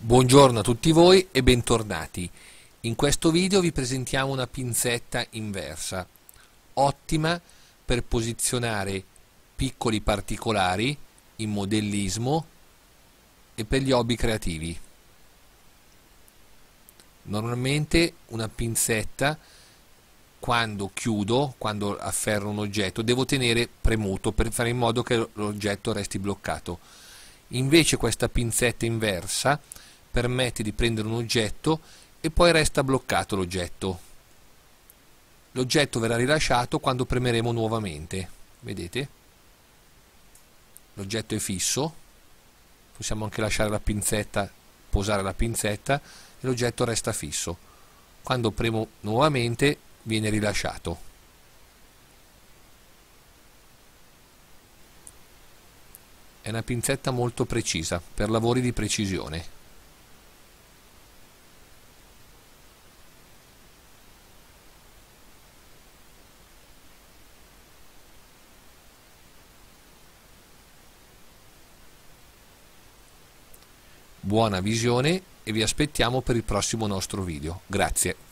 Buongiorno a tutti voi e bentornati. In questo video vi presentiamo una pinzetta inversa, ottima per posizionare piccoli particolari in modellismo e per gli hobby creativi. Normalmente una pinzetta quando chiudo, quando afferro un oggetto, devo tenere premuto per fare in modo che l'oggetto resti bloccato. Invece questa pinzetta inversa permette di prendere un oggetto e poi resta bloccato l'oggetto. L'oggetto verrà rilasciato quando premeremo nuovamente. Vedete? L'oggetto è fisso. Possiamo anche lasciare la pinzetta, posare la pinzetta e l'oggetto resta fisso. Quando premo nuovamente viene rilasciato. È una pinzetta molto precisa per lavori di precisione. Buona visione e vi aspettiamo per il prossimo nostro video. Grazie.